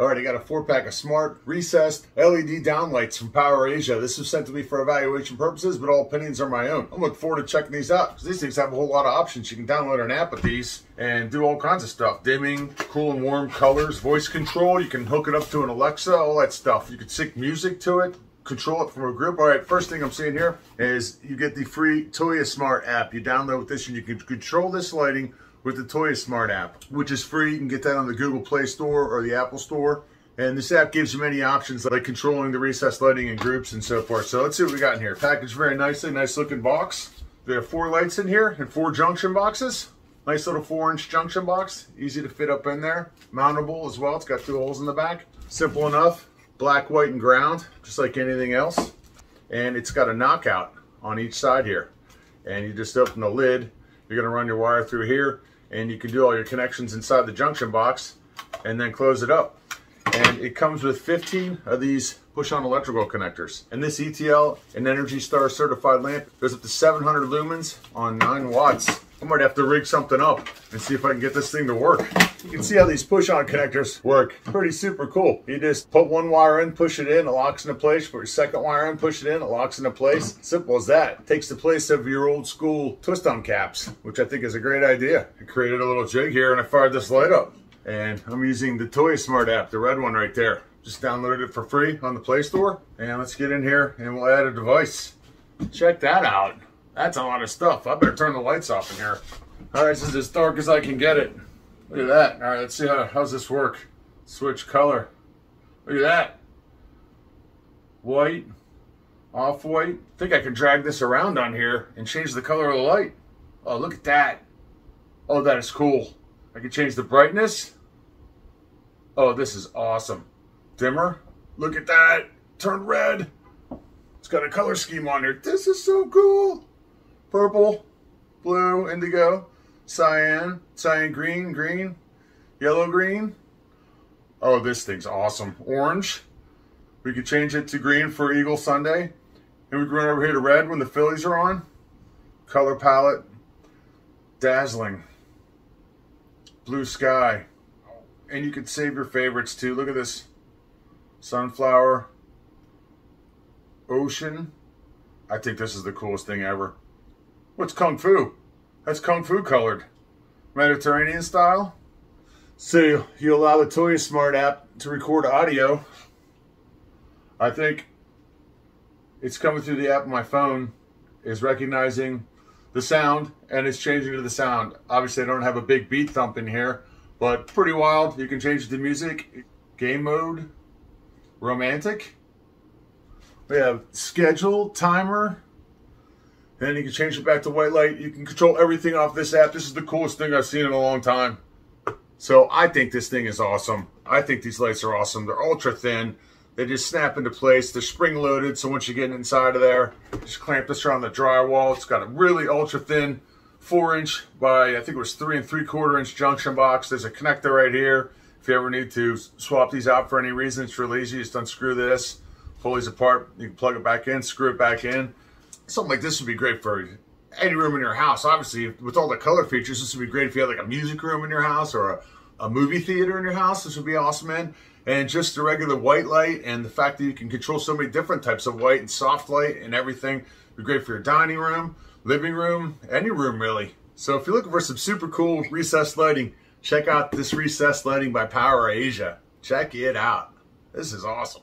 All right, I got a four pack of smart recessed LED downlights from Power Asia. This was sent to me for evaluation purposes, but all opinions are my own. I'm looking forward to checking these out because these things have a whole lot of options. You can download an app with these and do all kinds of stuff. Dimming, cool and warm colors, voice control. You can hook it up to an Alexa, all that stuff. You can sync music to it control it from a group. All right, first thing I'm seeing here is you get the free Tuya Smart app. You download this and you can control this lighting with the Tuya Smart app, which is free. You can get that on the Google Play Store or the Apple Store. And this app gives you many options like controlling the recessed lighting in groups and so forth. So let's see what we got in here. Packaged very nicely, nice looking box. We have four lights in here and four junction boxes. Nice little four inch junction box, easy to fit up in there. Mountable as well, it's got two holes in the back. Simple enough, black, white, and ground, just like anything else. And it's got a knockout on each side here. And you just open the lid, you're gonna run your wire through here, and you can do all your connections inside the junction box and then close it up. And it comes with 15 of these push-on electrical connectors. And this ETL and Energy Star certified lamp goes up to 700 lumens on 9 watts. I might have to rig something up and see if I can get this thing to work. You can see how these push-on connectors work. Pretty super cool. You just put one wire in, push it in, it locks into place. Put your second wire in, push it in, it locks into place. Simple as that. It takes the place of your old school twist-on caps, which I think is a great idea. I created a little jig here and I fired this light up. And I'm using the Toy Smart app, the red one right there. Just downloaded it for free on the Play Store. And let's get in here and we'll add a device. Check that out. That's a lot of stuff. I better turn the lights off in here. All right, this is as dark as I can get it. Look at that. All right, let's see how how's this work. Switch color. Look at that. White, off-white. I think I can drag this around on here and change the color of the light. Oh, look at that. Oh, that is cool. I can change the brightness. Oh, this is awesome. Dimmer. Look at that. Turn red. It's got a color scheme on here. This is so cool. Purple, blue, indigo, cyan, cyan green, green, yellow green. Oh, this thing's awesome. Orange. We could change it to green for Eagle Sunday. And we can run over here to red when the Phillies are on. Color palette. Dazzling blue sky. And you could save your favorites too. Look at this. Sunflower. Ocean. I think this is the coolest thing ever. What's Kung Fu? That's Kung Fu colored. Mediterranean style. So you allow the Tuya Smart app to record audio. I think it's coming through the app on my phone is recognizing the sound and it's changing to the sound. Obviously I don't have a big beat thump in here, but pretty wild. You can change the music, game mode, romantic. We have schedule, timer, and you can change it back to white light. You can control everything off this app. This is the coolest thing I've seen in a long time. So I think this thing is awesome. I think these lights are awesome. They're ultra thin. They just snap into place. They're spring loaded, so once you get inside of there, just clamp this around the drywall. It's got a really ultra thin four inch by, I think it was three and three quarter inch junction box. There's a connector right here. If you ever need to swap these out for any reason, it's real easy. Just unscrew this, pull these apart. You can plug it back in, screw it back in. Something like this would be great for any room in your house. Obviously, with all the color features, this would be great if you had like a music room in your house or a, a movie theater in your house. This would be awesome, man. And just the regular white light and the fact that you can control so many different types of white and soft light and everything would be great for your dining room living room any room really. So if you're looking for some super cool recessed lighting check out this recessed lighting by power asia. Check it out. This is awesome